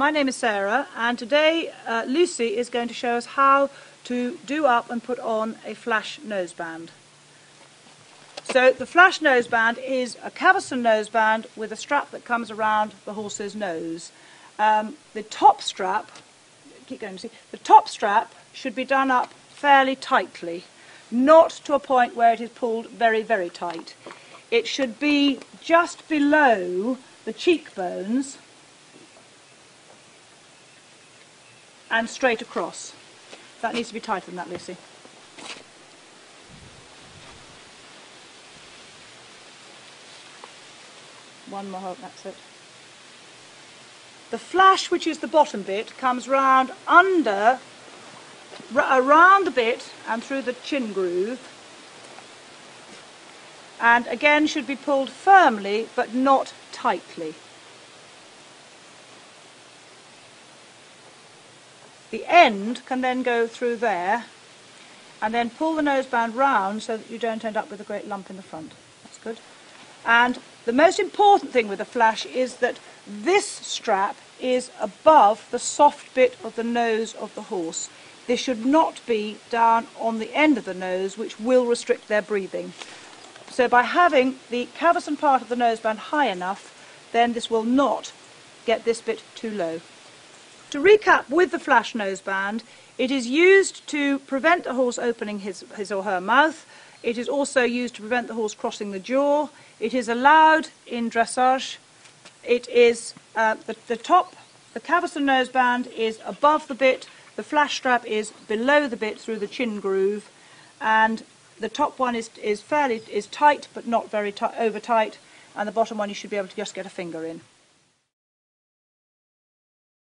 my name is Sarah and today uh, Lucy is going to show us how to do up and put on a flash noseband. So the flash noseband is a Cavesson noseband with a strap that comes around the horse's nose. Um, the top strap, keep going, see, the top strap should be done up fairly tightly, not to a point where it is pulled very, very tight. It should be just below the cheekbones and straight across. That needs to be tighter than that, Lucy. One more, that's it. The flash, which is the bottom bit, comes round under, around the bit and through the chin groove. And again should be pulled firmly, but not tightly. The end can then go through there and then pull the noseband round so that you don't end up with a great lump in the front. That's good. And the most important thing with the flash is that this strap is above the soft bit of the nose of the horse. This should not be down on the end of the nose, which will restrict their breathing. So by having the Cavesson part of the noseband high enough, then this will not get this bit too low. To recap with the flash noseband, it is used to prevent the horse opening his, his or her mouth. It is also used to prevent the horse crossing the jaw. It is allowed in dressage. It is uh, the, the top, the Cavesson noseband is above the bit, the flash strap is below the bit through the chin groove, and the top one is, is fairly is tight but not very tight over tight, and the bottom one you should be able to just get a finger in.